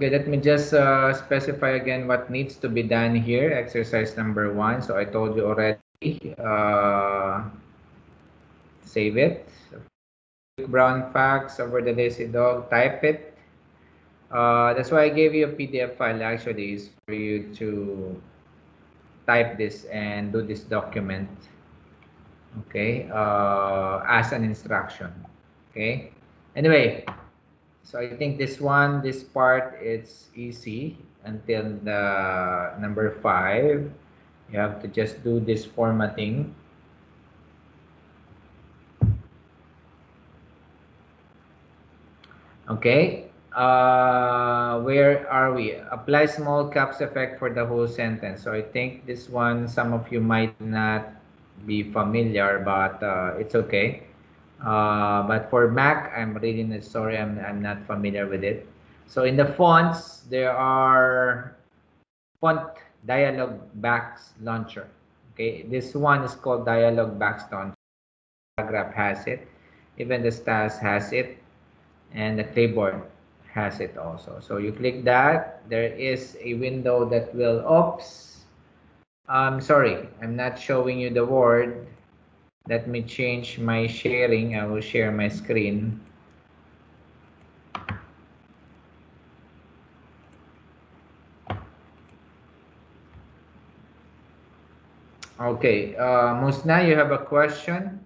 Okay, let me just uh, specify again what needs to be done here. Exercise number one. So I told you already. Uh, save it. Brown facts over the lazy dog. Type it. Uh, that's why I gave you a PDF file actually is for you to type this and do this document. Okay, uh, as an instruction. Okay. Anyway, so I think this one, this part, it's easy until the number five. You have to just do this formatting. Okay, uh, where are we? Apply small caps effect for the whole sentence. So I think this one, some of you might not be familiar, but uh, it's okay. Uh, but for Mac, I'm reading it. Sorry, I'm, I'm not familiar with it. So in the fonts, there are font dialog box launcher. Okay, this one is called dialog box launcher. Paragraph has it. Even the stars has it. And the clipboard has it also. So you click that. There is a window that will, oops. I'm sorry, I'm not showing you the word let me change my sharing. I will share my screen. Okay, uh, Musna, you have a question?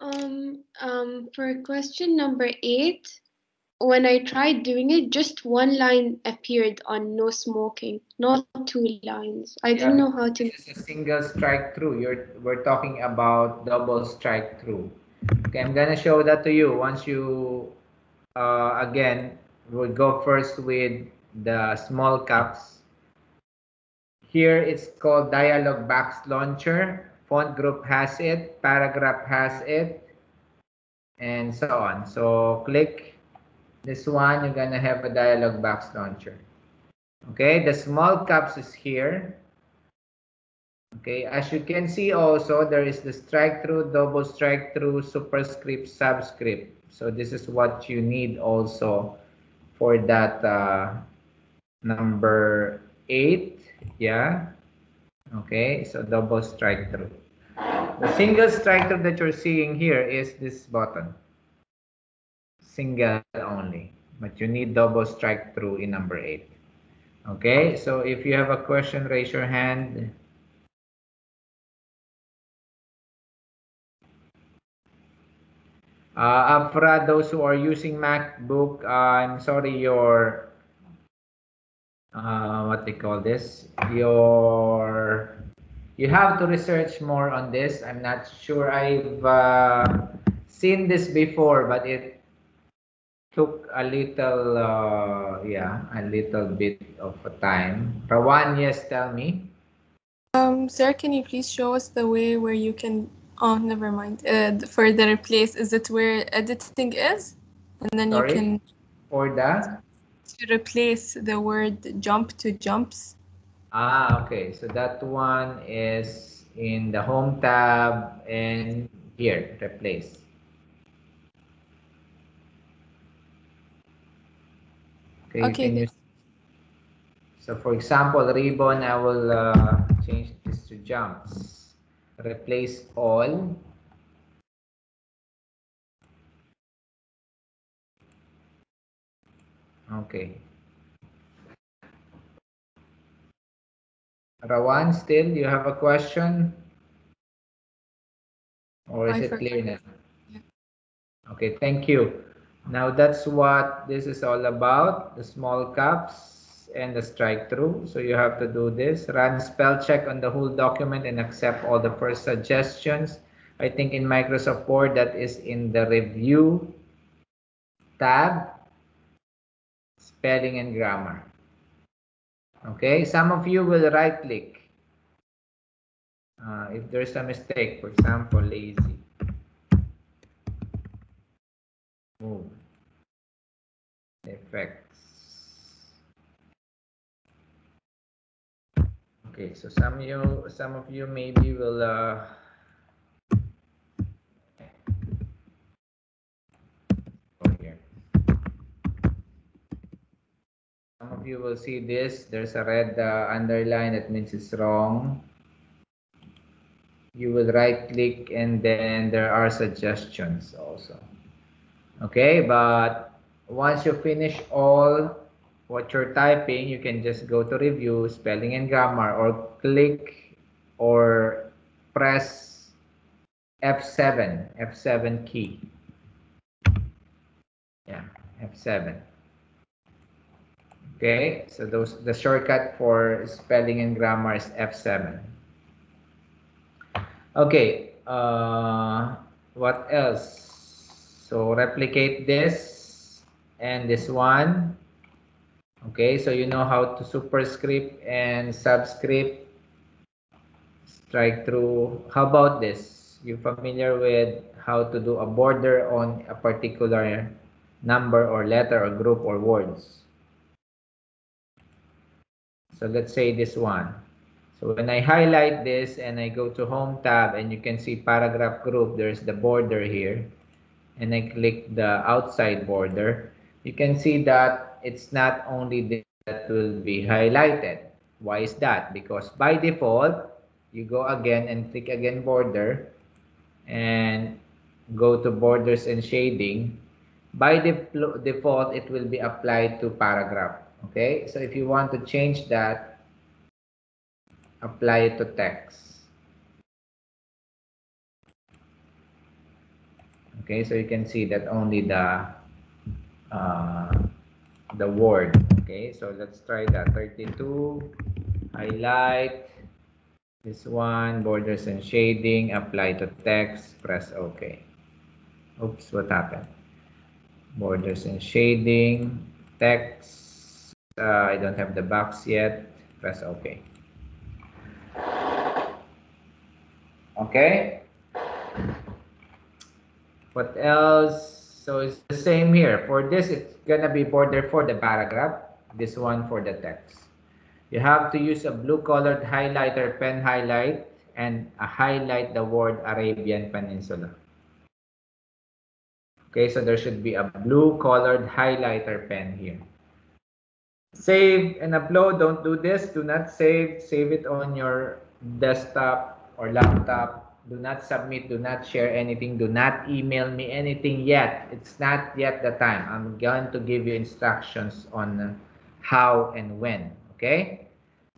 Um, um, for question number eight, when I tried doing it, just one line appeared on no smoking, not two lines. I didn't know how to. It's a single strike through. You're we're talking about double strike through. Okay, I'm gonna show that to you once you uh, again we'll go first with the small caps. Here it's called dialog box launcher. Font group has it, paragraph has it, and so on. So click this one, you're gonna have a dialog box launcher. Okay, the small caps is here. Okay, as you can see also, there is the strike through, double strike through, superscript, subscript. So this is what you need also for that uh, number eight. Yeah. Okay, so double strike through. The single strike through that you're seeing here is this button single only, but you need double strike through in number eight. Okay, so if you have a question, raise your hand. Uh, Afra, those who are using MacBook, uh, I'm sorry, your uh, what they call this, your you have to research more on this. I'm not sure I've uh, seen this before, but it took a little, uh, yeah, a little bit of a time. Rawan, yes, tell me. Um, sir, can you please show us the way where you can, oh, never mind. Uh, for the replace, is it where editing is? And then Sorry? you can. For that? To replace the word jump to jumps. Ah, okay. So that one is in the home tab and here, replace. Okay, okay use, so for example, ribbon, I will uh, change this to jumps. Replace all. Okay. Rawan, still, you have a question? Or is I it clear now? Yeah. Okay, thank you. Now that's what this is all about, the small caps and the strike through. So you have to do this, run spell check on the whole document and accept all the first suggestions. I think in Microsoft Word that is in the review tab, spelling and grammar. Okay, some of you will right click. Uh, if there's a mistake, for example, lazy. Move effects okay so some you some of you maybe will uh, of you will see this. There's a red uh, underline. That means it's wrong. You will right click and then there are suggestions also. Okay, but once you finish all what you're typing, you can just go to review, spelling and grammar, or click or press F7, F7 key. Yeah, F7. Okay, so those the shortcut for spelling and grammar is F7. Okay, uh, what else? So replicate this and this one. Okay, so you know how to superscript and subscript strike through. How about this? You familiar with how to do a border on a particular number or letter or group or words? So let's say this one. So when I highlight this and I go to home tab and you can see paragraph group, there's the border here. And I click the outside border. You can see that it's not only this that will be highlighted. Why is that? Because by default, you go again and click again border and go to borders and shading. By default, it will be applied to paragraph. Okay, so if you want to change that, apply it to text. Okay, so you can see that only the uh, the word. Okay, so let's try that. 32, highlight, this one, borders and shading, apply to text, press OK. Oops, what happened? Borders and shading, text, uh, I don't have the box yet. Press OK. Okay. What else? So it's the same here. For this, it's gonna be border for the paragraph. This one for the text. You have to use a blue colored highlighter pen highlight and highlight the word Arabian Peninsula. Okay, so there should be a blue colored highlighter pen here. Save and upload. Don't do this. Do not save. Save it on your desktop or laptop. Do not submit. Do not share anything. Do not email me anything yet. It's not yet the time. I'm going to give you instructions on how and when. Okay?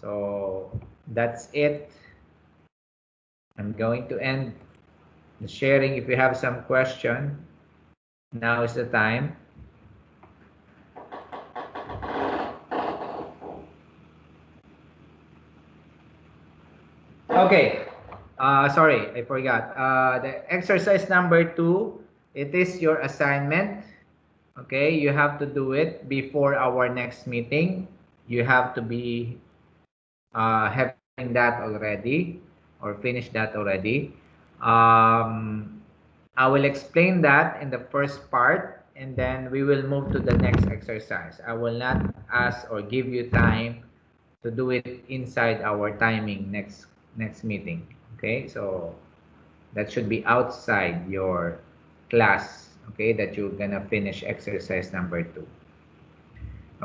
So that's it. I'm going to end the sharing. If you have some question, now is the time. Okay. Uh, sorry, I forgot. Uh, the exercise number two, it is your assignment. Okay, you have to do it before our next meeting. You have to be uh, having that already or finish that already. Um, I will explain that in the first part and then we will move to the next exercise. I will not ask or give you time to do it inside our timing next next meeting. Okay, so that should be outside your class. Okay, that you're gonna finish exercise number two.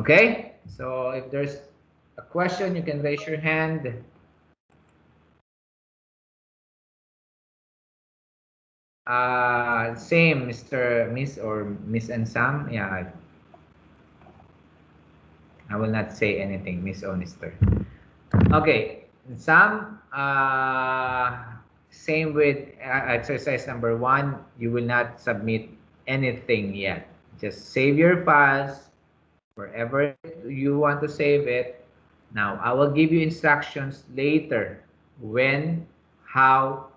Okay, so if there's a question, you can raise your hand. Uh, same, Mr. Miss or Miss and Sam. Yeah. I will not say anything, Miss or Mr. Okay, some uh, same with uh, exercise number one, you will not submit anything yet. Just save your files wherever you want to save it. Now, I will give you instructions later when, how,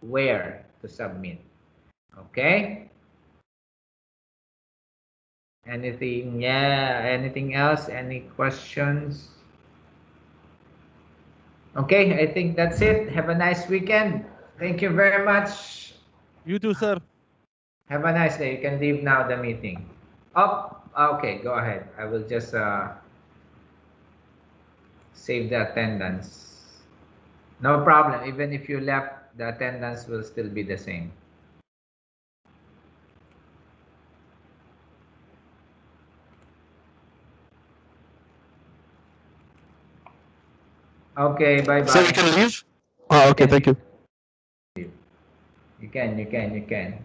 where to submit. Okay? Anything, yeah, anything else? Any questions? Okay, I think that's it. Have a nice weekend. Thank you very much. You too, sir. Have a nice day. You can leave now the meeting. Oh, okay, go ahead. I will just uh, save the attendance. No problem. Even if you left, the attendance will still be the same. Okay, bye Sir, you bye. can leave? Oh, ah, okay, thank you. You can, you can, you can.